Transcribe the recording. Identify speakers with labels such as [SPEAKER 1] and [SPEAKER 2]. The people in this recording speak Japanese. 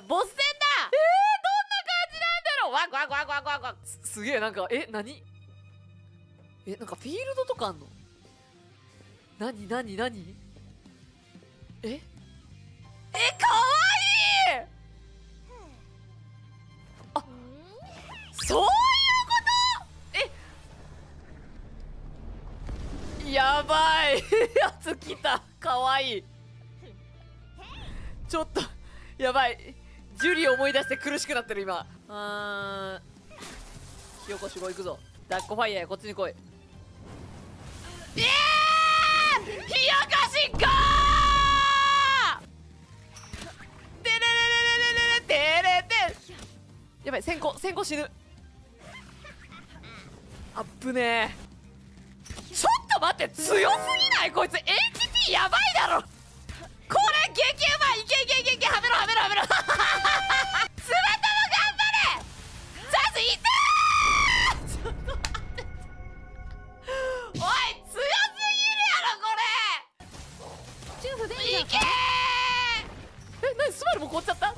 [SPEAKER 1] ボス戦だ。えー、どんな感じなんだろう。ワクワクワクワクワク。すすげえなんかえ何？えなんかフィールドとかあんの？何何何？え？えかわいい！あそういうこと？え？やばい。やつ来た。かわいい。ちょっとやばい。ジュリー思い出して苦しくなってる今。あー火起こし子行くぞ。ダッコファイヤーこっちに来い。えー火起こしゴー。てれれれれれれてれてやばい先行先行死ぬ。あっぶねえちょっと待って強すぎない？こいつ HP やばいだろ。けえなにスバルも凍っちゃった？